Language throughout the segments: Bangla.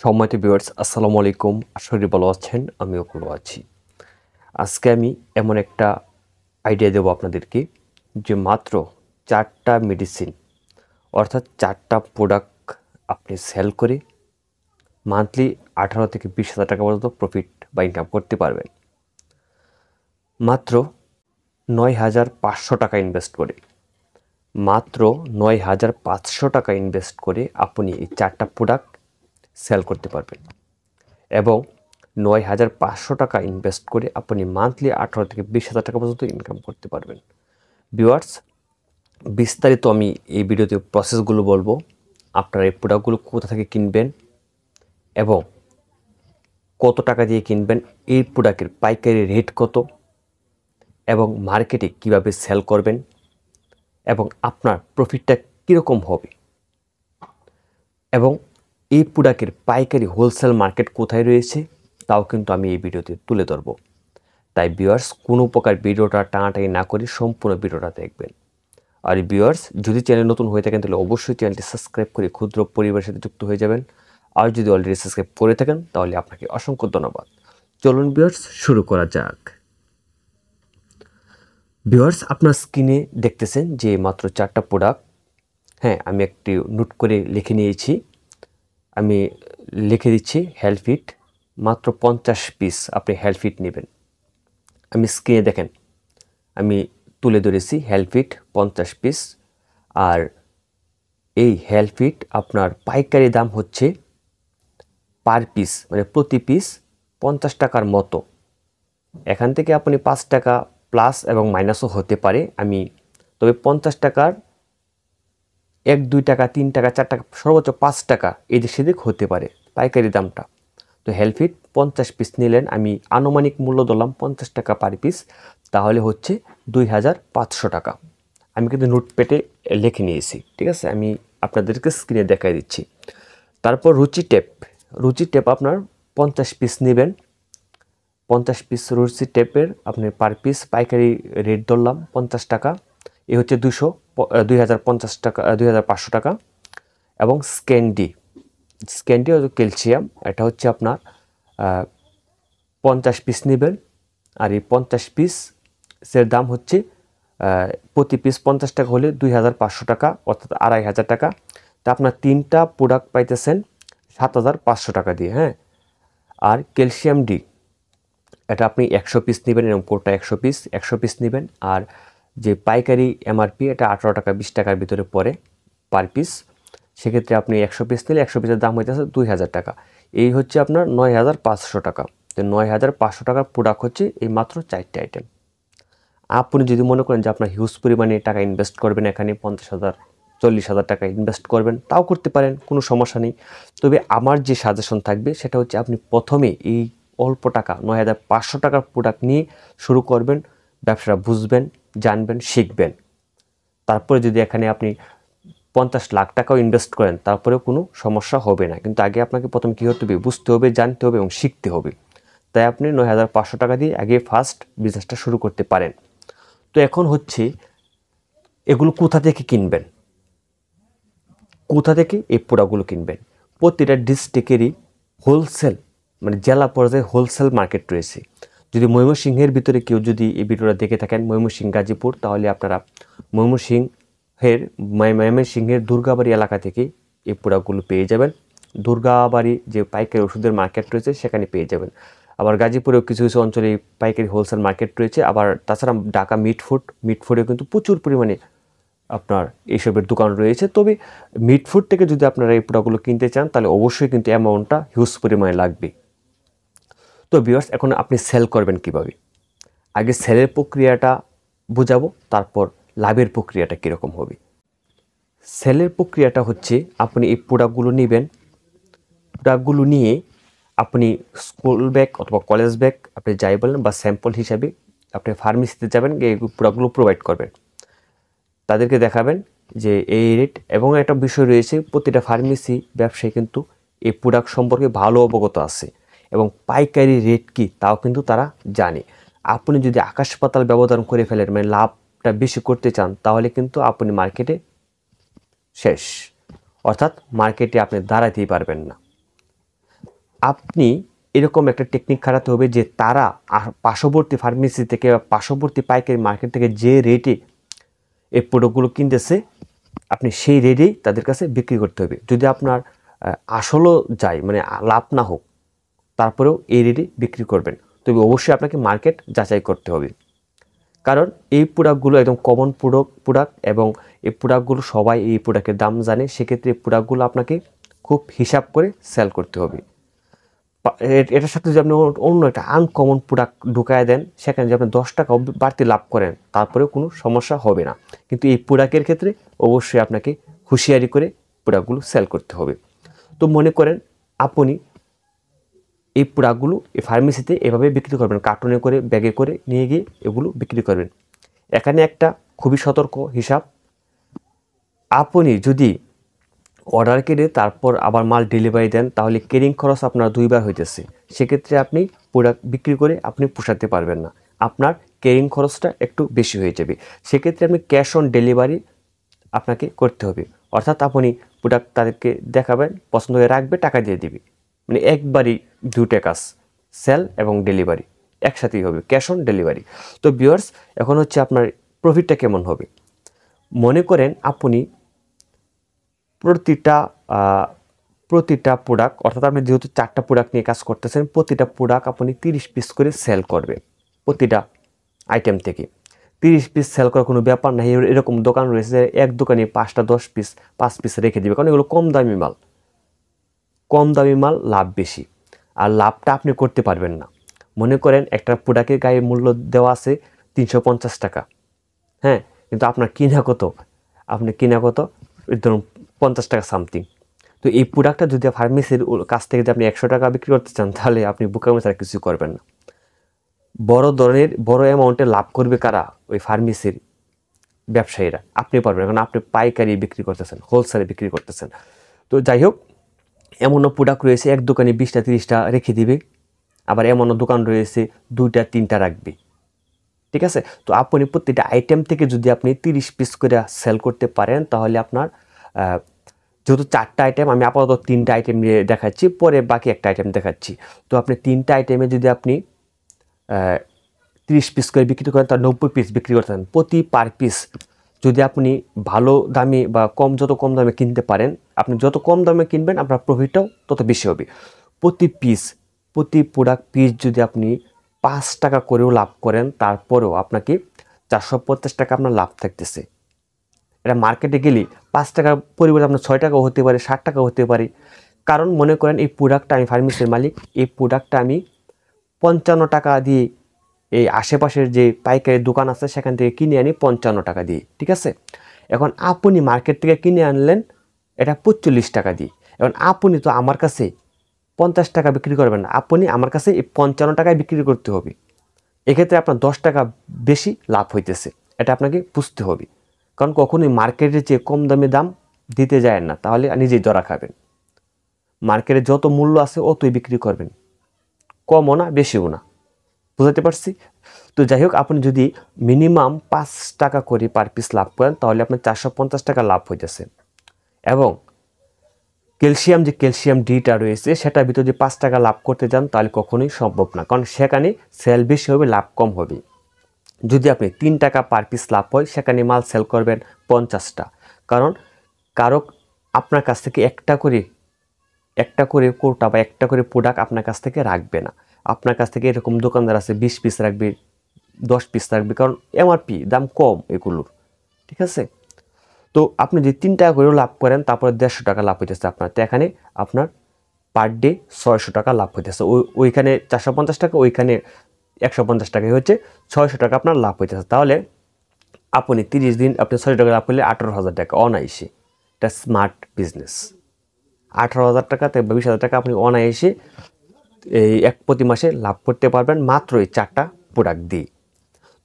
সম্মানিত ভিউয়ার্স আসসালামু আলাইকুম। আশা করি ভালো আছেন, আমিও ভালো আছি। আজকে আমি এমন একটা আইডিয়া দেবো আপনাদেরকে যে মাত্র চারটা মেডিসিন অর্থাৎ চারটা প্রোডাক্ট আপনি সেল করে মান্থলি আঠারো থেকে বিশ হাজার টাকা পর্যন্ত প্রফিট বা ইনকাম করতে পারবেন। মাত্র নয় হাজার পাঁচশো টাকা ইনভেস্ট করে। মাত্র নয় হাজার পাঁচশো টাকা ইনভেস্ট করে আপনি এই চারটা প্রোডাক্ট সেল করতে পারবেন। এবং নয় হাজার পাঁচশো টাকা ইনভেস্ট করে আপনি মান্থলি আঠারো থেকে বিশ হাজার টাকা পর্যন্ত ইনকাম করতে পারবেন। ভিউয়ার্স বিস্তারিত আমি এই ভিডিওতে প্রসেসগুলো বলব। আপনারা এই প্রোডাক্টগুলো কোথা থেকে কিনবেন এবং কত টাকা দিয়ে কিনবেন, এই প্রোডাক্টের পাইকারি রেট কত এবং মার্কেটে কীভাবে সেল করবেন এবং আপনার প্রফিটটা কীরকম হবে। এবং এই প্রোডাক্টের পাইকারি হোলসেল মার্কেট কোথায় রয়েছে, তাও কিন্তু আমি এই ভিডিওতে তুলে ধরব। তাই ভিউয়ার্স কোনো প্রকার ভিডিওটা টানাটানি না করে সম্পূর্ণ ভিডিওটা দেখবেন। আর ভিউয়ার্স যদি চ্যানেল নতুন হয়ে থাকেন, তাহলে অবশ্যই চ্যানেলটি সাবস্ক্রাইব করে ক্ষুদ্র পরিবারের সাথে যুক্ত হয়ে যাবেন। আর যদি অলরেডি সাবস্ক্রাইব করে থাকেন, তাহলে আপনাকে অসংখ্য ধন্যবাদ। চলুন ভিউয়ার্স শুরু করা যাক। ভিউয়ার্স আপনার স্ক্রিনে দেখতেছেন যে মাত্র চারটা প্রোডাক্ট হ্যাঁ আমি একটি নোট করে লিখে নিয়েছি। আমি লিখে দিচ্ছি হেলফিট মাত্র পঞ্চাশ পিস আপনি হেলফিট নেবেন। আমি স্ক্রিনে দেখেন, আমি তুলে ধরেছি হেলফিট পঞ্চাশ পিস আর এই হেলফিট আপনার পাইকারি দাম হচ্ছে পার পিস মানে প্রতি পিস পঞ্চাশ টাকার মতো। এখান থেকে আপনি পাঁচ টাকা প্লাস এবং মাইনাসও হতে পারে, আমি, তবে পঞ্চাশ টাকার এক, দুই টাকা, তিন টাকা, চার টাকা, সর্বোচ্চ পাঁচ টাকা এদিক সেদিক হতে পারে পাইকারি দামটা। তো হেলফিট পঞ্চাশ পিস নিলেন, আমি আনুমানিক মূল্য ধরলাম পঞ্চাশ টাকা পার পিস, তাহলে হচ্ছে দুই হাজার পাঁচশো টাকা। আমি কিন্তু নোটপ্যাডে লিখে নিয়েছি, ঠিক আছে? আমি আপনাদেরকে স্ক্রিনে দেখাই দিচ্ছি। তারপর রুচি টেপ। রুচি টেপ আপনার পঞ্চাশ পিস নেবেন। পঞ্চাশ পিস রুচি টেপের আপনি পার পিস পাইকারি রেট ধরলাম পঞ্চাশ টাকা। এ হচ্ছে দুশো দুই হাজার পঞ্চাশ টাকা দুই হাজার পাঁচশো টাকা এবং স্ক্যান্ডি স্ক্যান্ডি হচ্ছে ক্যালসিয়াম, এটা হচ্ছে আপনার পঞ্চাশ পিস নেবেন। আর এই পঞ্চাশ পিসের দাম হচ্ছে প্রতি পিস পঞ্চাশ টাকা হলে দুই হাজার পাঁচশো টাকা, অর্থাৎ আড়াই হাজার টাকা। তা আপনার তিনটা প্রোডাক্ট পাইতেছেন সাত হাজার পাঁচশো টাকা দিয়ে হ্যাঁ? আর ক্যালসিয়াম ডি, এটা আপনি একশো পিস নেবেন, এরকম কোটা একশো পিস একশো পিস নেবেন। আর যে পাইকারি এমআরপি এটা আঠারো টাকা, বিশ টাকার ভিতরে পড়ে পার পিস সেক্ষেত্রে আপনি একশো পিস নিলে একশো পিসের দাম হইতেছে দুই হাজার টাকা। এই হচ্ছে আপনার নয় হাজার পাঁচশো টাকা। তো নয় হাজার পাঁচশো টাকার প্রোডাক্ট হচ্ছে এই মাত্র চারটে আইটেম আপনি যদি মনে করেন যে আপনার হিউজ পরিমাণে টাকা ইনভেস্ট করবেন এখানে, পঞ্চাশ হাজার, চল্লিশ হাজার টাকা ইনভেস্ট করবেন, তাও করতে পারেন, কোনো সমস্যা নেই। তবে আমার যে সাজেশন থাকবে সেটা হচ্ছে আপনি প্রথমে এই অল্প টাকা, নয় হাজার পাঁচশো টাকার প্রোডাক্ট নিয়ে শুরু করবেন, ব্যবসাটা বুঝবেন জানবেন, শিখবেন। তারপরে যদি এখানে আপনি পঞ্চাশ লাখ টাকাও ইনভেস্ট করেন, তারপরেও কোনো সমস্যা হবে না। কিন্তু আগে আপনাকে প্রথম কী হতে হবে? বুঝতে হবে, জানতে হবে এবং শিখতে হবে। তাই আপনি নয় হাজার পাঁচশো টাকা দিয়ে আগে ফার্স্ট বিজনেসটা শুরু করতে পারেন। তো এখন হচ্ছে, এগুলো কোথা থেকে কিনবেন? কোথা থেকে এই প্রোডাক্টগুলো কিনবেন? প্রতিটা ডিস্ট্রিক্টেরই হোলসেল মানে জেলা পর্যায়ে হোলসেল মার্কেট রয়েছে। যদি ময়মনসিংহের ভিতরে কেউ যদি এই ভিডিওটা দেখে থাকেন, ময়মনসিংহ, গাজীপুর, তাহলে আপনারা ময়মনসিংহের ময়মনসিংহের দুর্গাবাড়ি এলাকা থেকে এই প্রোডাক্টগুলো পেয়ে যাবেন। দুর্গাবাড়ি যে পাইকারি ওষুধের মার্কেট রয়েছে, সেখানে পেয়ে যাবেন। আবার গাজীপুরেও কিছু কিছু অঞ্চলে পাইকারি হোলসেল মার্কেট রয়েছে। আবার তাছাড়া ঢাকা মিট ফুড, মিট ফুডে কিন্তু প্রচুর পরিমাণে আপনার এইসবের দোকান রয়েছে। তবে মিট ফুড থেকে যদি আপনারা এই প্রোডাক্টগুলো কিনতে চান, তাহলে অবশ্যই কিন্তু অ্যামাউন্টটা হিউজ পরিমাণে লাগবে। তো ভিউয়ার্স এখন আপনি সেল করবেন কীভাবে? আগে সেলের প্রক্রিয়াটা বোঝাবো, তারপর লাভের প্রক্রিয়াটা কীরকম হবে। সেলের প্রক্রিয়াটা হচ্ছে, আপনি এই প্রোডাক্টগুলো নেবেন। প্রোডাক্টগুলো নিয়ে আপনি স্কুল ব্যাগ অথবা কলেজ ব্যাগ আপনি যাই বলেন বা স্যাম্পল হিসাবে আপনি ফার্মেসিতে যাবেন এই প্রোডাক্টগুলো প্রোভাইড করবেন। তাদেরকে দেখাবেন যে এই রেট এবং একটা বিষয় রয়েছে, প্রতিটা ফার্মেসি ব্যবসায়ী কিন্তু এই প্রোডাক্ট সম্পর্কে ভালো অবগত আছে। এবং পাইকারি রেট কি তাও কিন্তু তারা জানে। আপনি যদি আকাশ পাতাল ব্যবধান করে ফেলেন মানে লাভটা বেশি করতে চান, তাহলে কিন্তু আপনি মার্কেটে শেষ। অর্থাৎ মার্কেটে আপনি দাঁড়াতেই পারবেন না। আপনি এরকম একটা টেকনিক খাটাতে হবে যে তারা পার্শ্ববর্তী ফার্মেসি থেকে বা পার্শ্ববর্তী পাইকারি মার্কেট থেকে যে রেটে এই প্রোডাক্টগুলো কিনতেছে, আপনি সেই রেটেই তাদের কাছে বিক্রি করতে হবে। যদি আপনার আসলও যায় মানে লাভ না হোক তারপরেও এই রেটে বিক্রি করবেন। তবে অবশ্যই আপনাকে মার্কেট যাচাই করতে হবে। কারণ এই প্রোডাক্টগুলো একদম কমন প্রোডাক্ট প্রোডাক্ট এবং এই প্রোডাক্টগুলো সবাই এই প্রোডাক্টের দাম জানে, সেক্ষেত্রে এই প্রোডাক্টগুলো আপনাকে খুব হিসাব করে সেল করতে হবে। এটার সাথে যদি আপনি অন্য- একটা আনকমন প্রোডাক্ট ঢুকায় দেন, সেখানে যদি আপনি দশ টাকা বাড়তি লাভ করেন, তারপরেও কোনো সমস্যা হবে না। কিন্তু এই প্রোডাক্টের ক্ষেত্রে অবশ্যই আপনাকে হুঁশিয়ারি করে প্রোডাক্টগুলো সেল করতে হবে। তো মনে করেন, আপনি এই প্রোডাক্টগুলো এই ফার্মেসিতে এভাবে বিক্রি করবেন। কার্টুনে করে, ব্যাগে করে নিয়ে গিয়ে এগুলো বিক্রি করবেন। এখানে একটা খুবই সতর্ক হিসাব। আপনি যদি অর্ডার কেটে তারপর আবার মাল ডেলিভারি দেন, তাহলে কেরিং খরচ আপনার দুইবার হইতেছে। সেক্ষেত্রে আপনি প্রোডাক্ট বিক্রি করে আপনি পোষাতে পারবেন না। আপনার কেরিং খরচটা একটু বেশি হয়ে যাবে। সেক্ষেত্রে আপনি ক্যাশ অন ডেলিভারি আপনাকে করতে হবে। অর্থাৎ আপনি প্রোডাক্ট তাদেরকে দেখাবেন, পছন্দ হয়ে রাখবে, টাকা দিয়ে দিবে। মানে একবারই দুটো কাজ সেল এবং ডেলিভারি একসাথেই হবে ক্যাশ অন ডেলিভারি তো বিয়ার্স এখন হচ্ছে আপনার প্রফিটটা কেমন হবে? মনে করেন আপনি প্রতিটা প্রতিটা প্রোডাক্ট অর্থাৎ আপনি যেহেতু চারটা প্রোডাক্ট নিয়ে কাজ করতেছেন, প্রতিটা প্রোডাক্ট আপনি তিরিশ পিস করে সেল করবে, প্রতিটা আইটেম থেকে। তিরিশ পিস সেল করার কোনো ব্যাপার নাই এরকম দোকান রয়েছে যে এক দোকানে পাঁচটা, দশ পিস পাঁচ পিস রেখে দিবে, কারণ এগুলো কম দামি মাল। কম দামি মাল, লাভ বেশি। আর লাভটা আপনি করতে পারবেন না। মনে করেন একটা প্রোডাক্টের গায়ে মূল্য দেওয়া আছে তিনশো পঞ্চাশ টাকা। হ্যাঁ কিন্তু আপনার কিনা কত? আপনি কিনা কত? ধরুন পঞ্চাশ টাকা সামথিং তো এই প্রোডাক্টটা যদি ফার্মেসির কাছ থেকে যদি আপনি একশো টাকা বিক্রি করতে চান, তাহলে আপনি বুকামে ছাড়া কিছু করবেন না। বড় ধরনের, বড় অ্যামাউন্টে লাভ করবে কারা? ওই ফার্মেসির ব্যবসায়ীরা। আপনি পারবেন কারণ আপনি পাইকারি বিক্রি করতেছেন হোলসেলে বিক্রি করতেছেন। তো যাই হোক এমনও প্রোডাক্ট রয়েছে, এক দোকানে বিশটা, তিরিশটা রেখে দিবে। আবার এমনও দোকান রয়েছে, দুইটা, তিনটা রাখবে। ঠিক আছে? তো আপনি প্রত্যেকটা আইটেম থেকে যদি আপনি তিরিশ পিস করে সেল করতে পারেন, তাহলে আপনার যেহেতু চারটা আইটেম আমি আপাতত তিনটা আইটেম নিয়ে দেখাচ্ছি, পরে বাকি একটা আইটেম দেখাচ্ছি। তো আপনি তিনটা আইটেমে যদি আপনি তিরিশ পিস করে বিক্রি করেন তার নব্বই পিস বিক্রি করতেন প্রতি পার পিস যদি আপনি ভালো দামে বা কম যত কম দামে কিনতে পারেন, আপনি যত কম দামে কিনবেন আপনার প্রফিটটাও তত বেশি হবে। প্রতি পিস প্রতি প্রোডাক্ট পিস যদি আপনি পাঁচ টাকা করেও লাভ করেন, তারপরেও আপনাকে চারশো পঞ্চাশ টাকা আপনার লাভ থাকতেছে। এটা মার্কেটে গেলে পাঁচ টাকার পরিবর্তে আপনার ছয় টাকাও হতে পারে ষাট টাকাও হতে পারে। কারণ মনে করেন এই প্রোডাক্টটা আমি ফার্মেসির মালিক, এই প্রোডাক্টটা আমি পঞ্চান্ন টাকা দিয়ে এই আশেপাশের যে পাইকারি দোকান আছে, সেখান থেকে কিনে আনি পঞ্চান্ন টাকা দিয়ে, ঠিক আছে? এখন আপনি মার্কেট থেকে কিনে আনলেন, এটা পঁচল্লিশ টাকা দিয়ে। এখন আপনি তো আমার কাছে পঞ্চাশ টাকা বিক্রি করবেন না, আপনি আমার কাছে এই পঞ্চান্ন টাকায় বিক্রি করতে হবে। এক্ষেত্রে আপনার দশ টাকা বেশি লাভ হইতেছে, এটা আপনাকে বুঝতে হবে। কারণ কখনোই মার্কেটের চেয়ে কম দামে দাম দিতে যায় না, তাহলে নিজেই ধরা খাবেন। মার্কেটে যত মূল্য আছে, অতই বিক্রি করবেন। কমও না, বেশিও না। বুঝাতে পারছি? তো যাই হোক আপনি যদি মিনিমাম পাঁচ টাকা করে পার পিস লাভ করেন, তাহলে আপনার চারশো পঞ্চাশ টাকা লাভ হইতেছে। এবং ক্যালসিয়াম যে ক্যালসিয়াম ডিটা রয়েছে, সেটার ভিতরে যদি পাঁচ টাকা লাভ করতে যান, তাহলে কখনোই সম্ভব না। কারণ সেখানে সেল বেশি হবে, লাভ কম হবে। যদি আপনি তিন টাকা পার পিস লাভ হয়, সেখানে মাল সেল করবেন পঞ্চাশটা। কারণ কারও আপনার কাছ থেকে একটা করে একটা করে কোটা বা একটা করে প্রোডাক্ট আপনার কাছ থেকে রাখবে না। আপনার কাছ থেকে এরকম দোকানদার আছে, বিশ পিস রাখবে, দশ পিস রাখবে, কারণ এমআরপি দাম কম এগুলোর, ঠিক আছে? তো আপনি যদি তিন টাকা করেও লাভ করেন, তারপরে দেড়শো টাকা লাভ হইতেছে আপনার। তো এখানে আপনার পার ডে ছয়শো টাকা লাভ হইতেছে। ওই, ওইখানে চারশো পঞ্চাশ টাকা, ওইখানে একশো পঞ্চাশ টাকাই হচ্ছে, ছয়শো টাকা আপনার লাভ হইতেছে। তাহলে আপনি তিরিশ দিন, আপনি ছয়শো টাকা লাভ করলে আঠারো হাজার টাকা, অনায়াসে। এটা স্মার্ট বিজনেস আঠারো হাজার টাকাতে বিশ হাজার টাকা আপনি অনায়াসে এই এক প্রতি মাসে লাভ করতে পারবেন মাত্র এই চারটা প্রোডাক্ট দিয়ে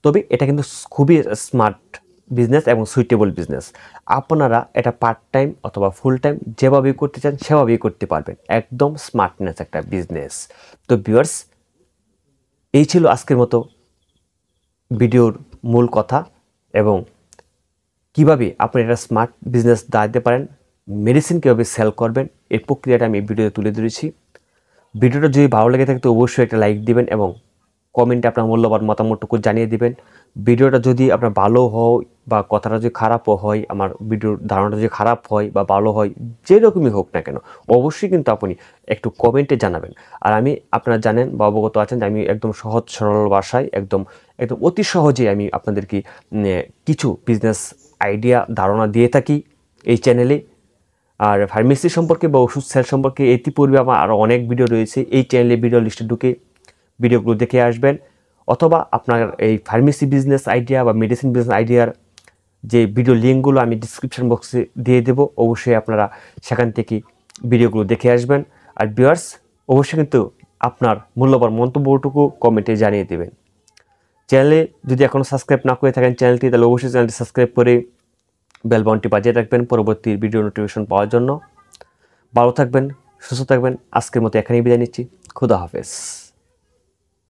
তবে এটা কিন্তু খুবই স্মার্ট বিজনেস এবং সুইটেবল বিজনেস আপনারা এটা পার্ট টাইম অথবা ফুল টাইম যেভাবেই করতে চান সেভাবেই করতে পারবেন। একদম স্মার্টনেস একটা বিজনেস তো ভিউয়ার্স এই ছিল আজকের মতো ভিডিওর মূল কথা এবং কীভাবে আপনি এটা স্মার্ট বিজনেস দাঁড়াতে পারেন মেডিসিন কীভাবে সেল করবেন এই প্রক্রিয়াটা আমি ভিডিওতে তুলে ধরেছি। ভিডিওটা যদি ভালো লেগে থাকে, তো অবশ্যই একটা লাইক দিবেন এবং কমেন্টে আপনার মূল্যবান মতামতটুকু জানিয়ে দিবেন। ভিডিওটা যদি আপনার ভালো হয় বা কথাটা যদি খারাপও হয়, আমার ভিডিওর ধারণাটা যদি খারাপ হয় বা ভালো হয়, যেরকমই হোক না কেন, অবশ্যই কিন্তু আপনি একটু কমেন্টে জানাবেন। আর আমি, আপনারা জানেন বা অবগত আছেন যে আমি একদম সহজ, সরল ভাষায়, একদম একদম অতি সহজে আমি আপনাদেরকে কিছু বিজনেস আইডিয়া ধারণা দিয়ে থাকি এই চ্যানেলে আর ফার্মেসি সম্পর্কে বা ওষুধ সেল সম্পর্কে এটি ইতিপূর্বে আমার আরও অনেক ভিডিও রয়েছে। এই চ্যানেলে ভিডিও লিস্টে ঢুকে ভিডিওগুলো দেখে আসবেন। অথবা আপনার এই ফার্মেসি বিজনেস আইডিয়া বা মেডিসিন বিজনেস আইডিয়ার যে ভিডিও লিঙ্কগুলো আমি ডিসক্রিপশন বক্সে দিয়ে দেবো, অবশ্যই আপনারা সেখান থেকে ভিডিওগুলো দেখে আসবেন। আর ভিউয়ার্স অবশ্যই কিন্তু আপনার মূল্যবান মন্তব্যটুকু কমেন্টে জানিয়ে দেবেন। চ্যানেলে যদি এখনও সাবস্ক্রাইব না করে থাকেন চ্যানেলটি তাহলে অবশ্যই চ্যানেলটি সাবস্ক্রাইব করে বেল বাউনটি বাজিয়ে রাখবেন পরবর্তী ভিডিও নোটিফিকেশন পাওয়ার জন্য। ভালো থাকবেন, সুস্থ থাকবেন। আজকের মতো এখানেই বিদায় নিচ্ছি। খুদা হাফেজ।